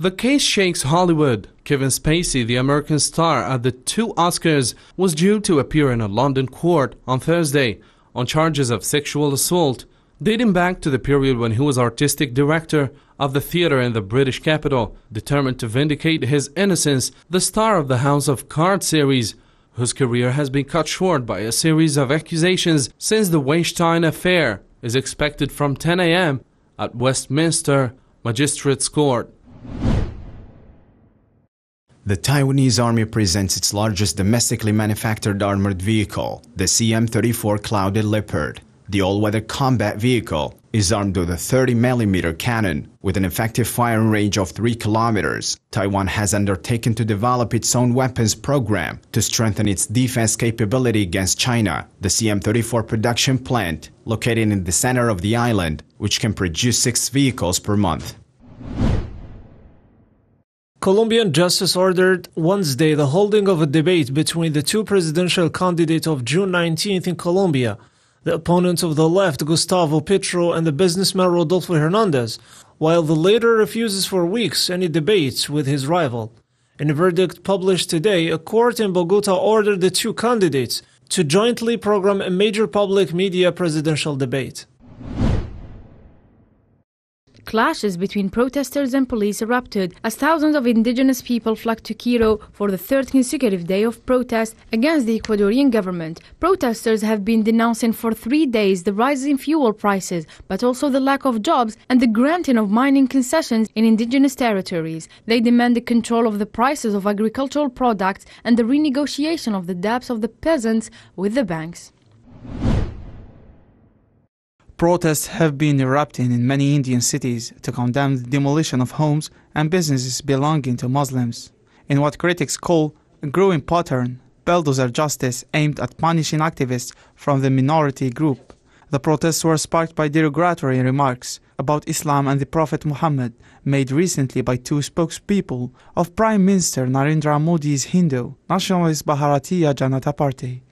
The case shakes Hollywood. Kevin Spacey, the American star at the two Oscars, was due to appear in a London court on Thursday on charges of sexual assault, dating back to the period when he was artistic director of the theater in the British capital. Determined to vindicate his innocence, the star of the House of Cards series, whose career has been cut short by a series of accusations since the Weinstein affair, is expected from 10 a.m. at Westminster Magistrates Court. The Taiwanese Army presents its largest domestically manufactured armored vehicle, the CM-34 Clouded Leopard. The all-weather combat vehicle is armed with a 30mm cannon with an effective firing range of 3 kilometers. Taiwan has undertaken to develop its own weapons program to strengthen its defense capability against China. The CM-34 production plant, located in the center of the island, which can produce 6 vehicles per month. Colombian justice ordered Wednesday the holding of a debate between the two presidential candidates of June 19th in Colombia, the opponents of the left, Gustavo Petro, and the businessman Rodolfo Hernandez, while the latter refuses for weeks any debates with his rival. In a verdict published today, a court in Bogota ordered the two candidates to jointly program a major public media presidential debate. Clashes between protesters and police erupted as thousands of indigenous people flocked to Quito for the third consecutive day of protest against the Ecuadorian government. Protesters have been denouncing for three days the rising fuel prices, but also the lack of jobs and the granting of mining concessions in indigenous territories. They demand the control of the prices of agricultural products and the renegotiation of the debts of the peasants with the banks. Protests have been erupting in many Indian cities to condemn the demolition of homes and businesses belonging to Muslims. In what critics call a growing pattern, bulldozer justice aimed at punishing activists from the minority group. The protests were sparked by derogatory remarks about Islam and the Prophet Muhammad made recently by two spokespeople of Prime Minister Narendra Modi's Hindu nationalist Bharatiya Janata Party.